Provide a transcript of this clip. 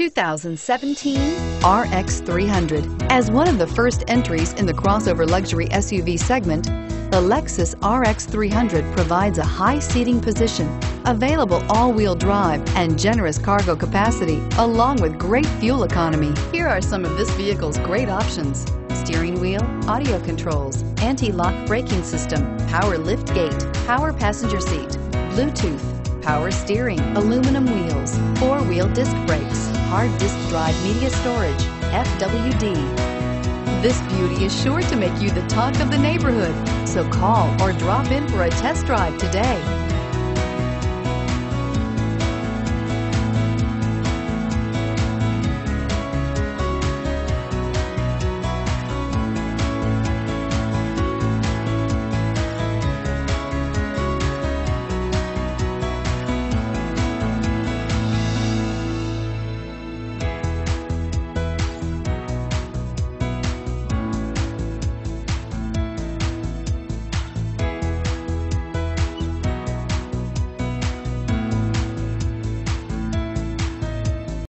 2017 RX 300. As one of the first entries in the crossover luxury SUV segment, the Lexus RX 300 provides a high seating position, available all-wheel drive, and generous cargo capacity, along with great fuel economy. Here are some of this vehicle's great options. Steering wheel, audio controls, anti-lock braking system, power lift gate, power passenger seat, Bluetooth, power steering, aluminum wheels, four-wheel disc brakes, hard disk drive media storage, FWD. This beauty is sure to make you the talk of the neighborhood, so call or drop in for a test drive today.